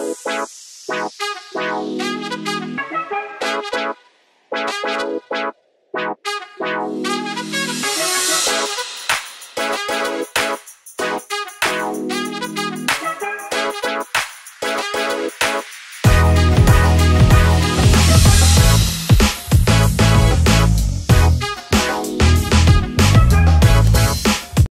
Música